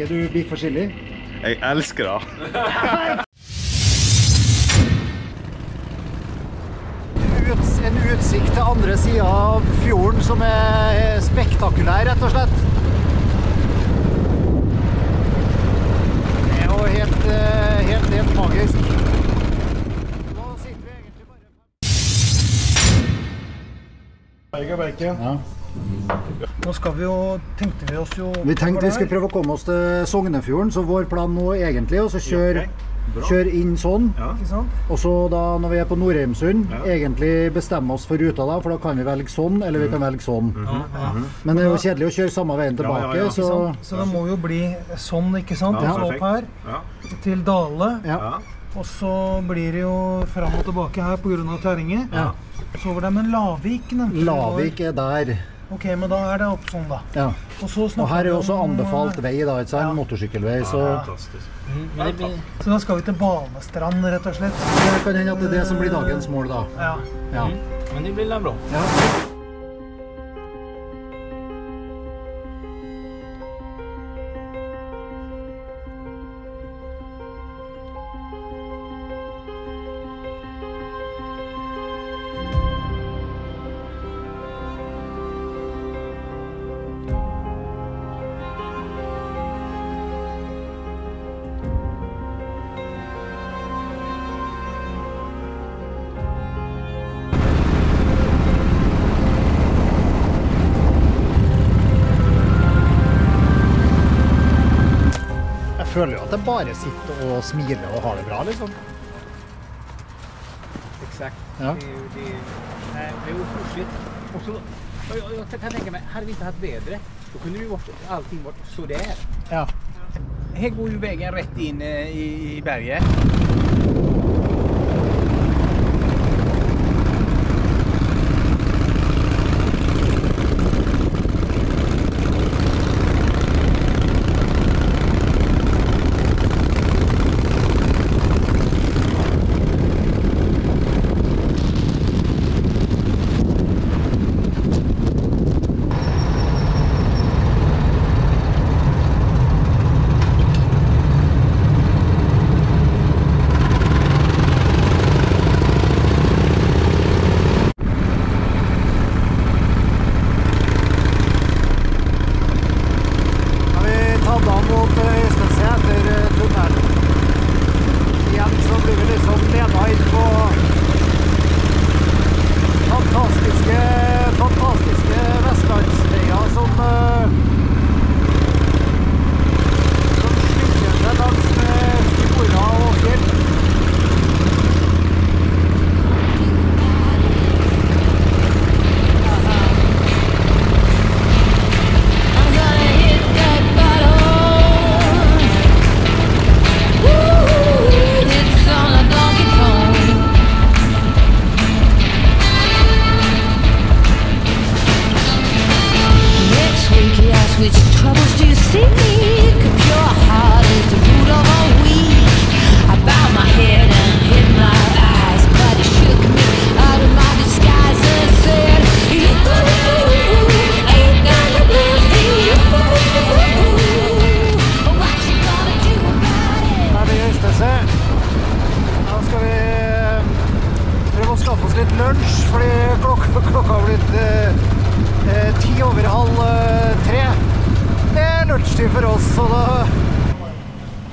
Liker du blir for chili? Jeg elsker det. En utsikt til andre sida av fjorden som er spektakulær, rett og slett. Det er jo helt, eh, helt, helt magisk. Nå sitter vi egentlig bare Berg og ja. Nå skal vi jo, tenkte vi oss jo Vi tenkte vi skulle prøve å komme oss til Sognefjorden, så vår plan nå egentlig er å kjøre, Kjør inn sånn. Ja. Og så da når vi er på Nordheimsund, Ja. egentlig bestemme oss for ruta da, for da kan vi velge sånn, eller vi kan velge sånn. Men det er jo kjedelig å kjøre samme veien tilbake, Ja, ja, ja. Så? Så det må jo bli sånn, ikke sant? Ja, opp her, Ja. til Dale. ja. Ja. Og så blir det jo fram og tilbake her pga. terrenget. Ja. Så over der, men Lavik nevnte du. Lavik er der. Ok, men da er det opp sånn, da. Ja. Og, så Og her er også anbefalt vei, da, ikke sant? Ja. Motorsykkelvei, så Fantastisk. Så da skal vi til Balestrand, rett og slett. det kan hende at det er det som blir dagens mål, da. Ja. Ja. Men det blir la bra. Jeg føler jo at jeg bare sitter og smiler og har det bra, liksom. Exakt. Ja. Det, er jo det, det är otroligt. Och så, och jeg, kan mig, hade vi ikke hatt vädret, då kunne varit, allting varit sådär. Ja. Her går jo veien rett in eh, i berget. Litt lunsj, fordi klokka, klokka har blitt eh, eh, ti over halv eh, tre. Det er lunsjtid for oss, så da,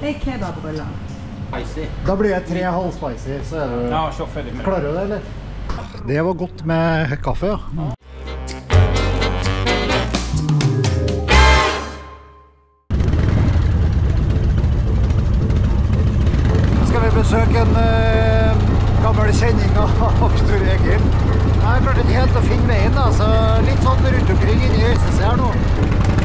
Ei kebabrulle. Da blir det tre halv spicy, Så er du Ja. Klarer du det, eller? Det var godt med kaffe, ja. Skal vi besøke en eh, gammel kjenning av Tor Egil. Jeg klarte ikke helt å finne veien, da, så litt sånn rundt omkring inni Øystese her nå.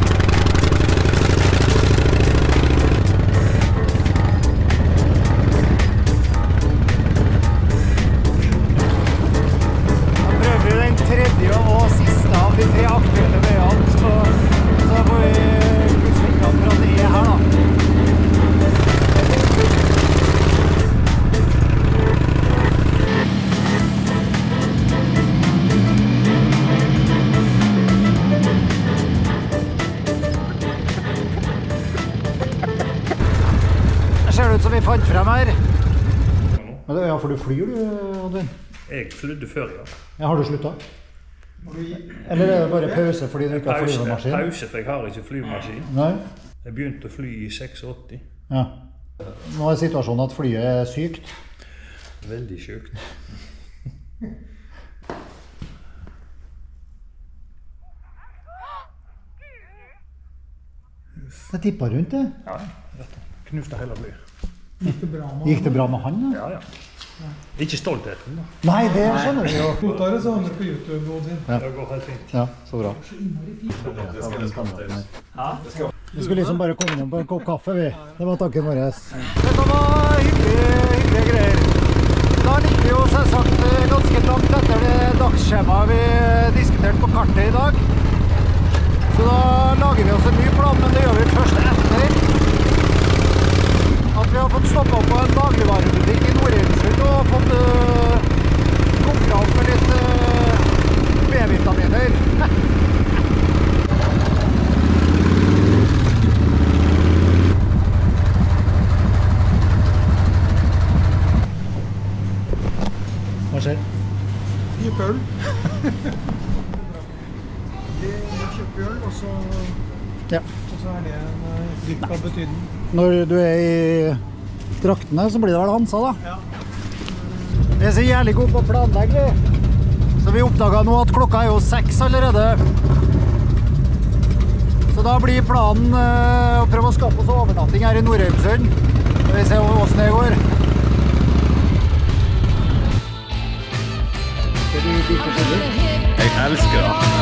Vi fant frem her. Men det- Ja, for du flyr du, Oddvin? Jeg flydde før, ja. Ja, har du slutta? Eller er det bare pause fordi du ikke har flyvemaskin? pause, for jeg har ikke flymaskin. Nei? Jeg begynte å fly i 86. Ja. Nå er situasjonen at flyet er sykt. Veldig sjukt. Det tippa rundt, det. Ja. Knuste hele flyet. Gikk det bra med han, da? Ja, ja. Ikke stoltheten, da. Nei, det skjønner vi jo. Fotar det så han på YouTube. Ja. Det går helt fint. Ja, så bra. Vi skulle liksom bare komme innom på en kopp kaffe, vi. Det var tanken vår. Dette var hyggelige, hyggelige greier. Da ligger vi jo selvsagt eh, ganske langt etter det dagsskjemaet vi diskuterte på kartet i dag. Så da lager vi oss en ny plan, men det gjør vi først vi har fått stoppa på en dagligvarebutikk i Nord-Eimsund og fått uh, konkurranse med litt uh, B-vitaminer. Hva skjer? Kjøpe øl. Vi kjøper øl, og så, Ja. Så er det en eh, av betydning. Når du er i draktene, så blir det vel Hansa, da? Ja. Vi er så jævlig gode på å planlegge, vi. Så vi oppdaga nå at klokka er jo seks allerede. Så da blir planen eh, å prøve å skaffe oss overnatting her i Nordheimsund. Så vi ser hvordan det går. Jeg elsker det.